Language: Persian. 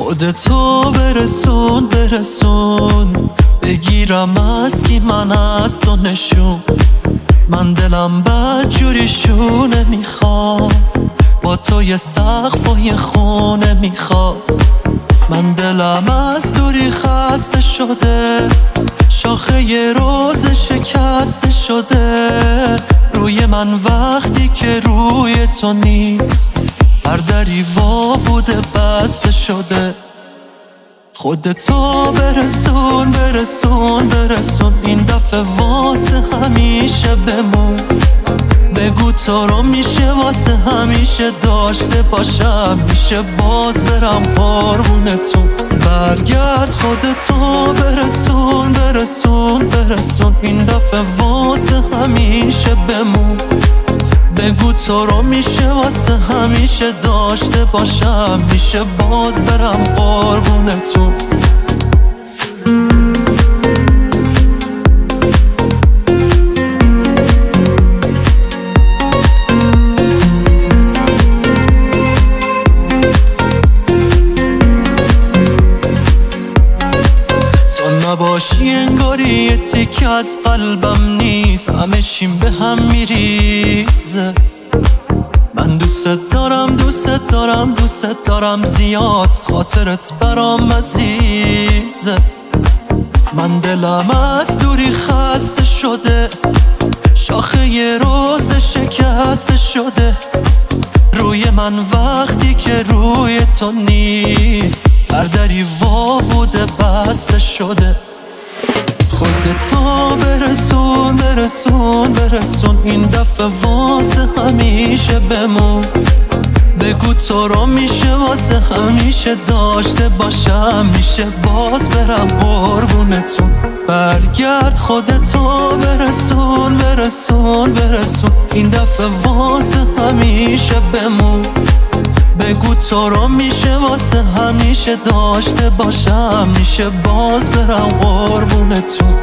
خودتو برسون برسون. بگیرم از کی من از تو نشون. من دلم بد جوری شونه می‌خواد. با تو یه سقف و یه خونه می‌خواد. من دلم از دوری خسته شده. شاخه یه روز شکسته شده. روی من وقتی که روی تو نیست. هر دری وا بوده بسته شده. خودتو برسون برسون برسون. این دفعه واسه همیشه بمون. بگو تو رو میشه واسه همیشه داشته باشم. میشه باز برم قربونتون. برگرد خودتو برسون برسون برسون. این دفعه واسه همیشه بمون. بگو تو رو میشه واسه همیشه داشته باشم. میشه باز برم قربونتون. تو نباشی انگاری یه تیک از قلبم نیست. همه چیم به هم میریزه من دوست دارم دوست دارم دوست دارم زیاد. خاطرت برام عزیزه. من دلم از دوری خسته شده. شاخه یه روز شکسته شده. روی من وقتی که روی تو نیست. هر دری وا بوده بسته شده. خودتو برسون برسون برسون. این دفعه واسه همیشه بمون. بگو تو رو میشه واسه همیشه داشته باشم. میشه باز برم قربونتون. برگرد خودتو برسون برسون برسون. این دفعه واسه همیشه بمون. بگو تو رو میشه واسه همیشه داشته باشم. میشه باز برم قربونتون.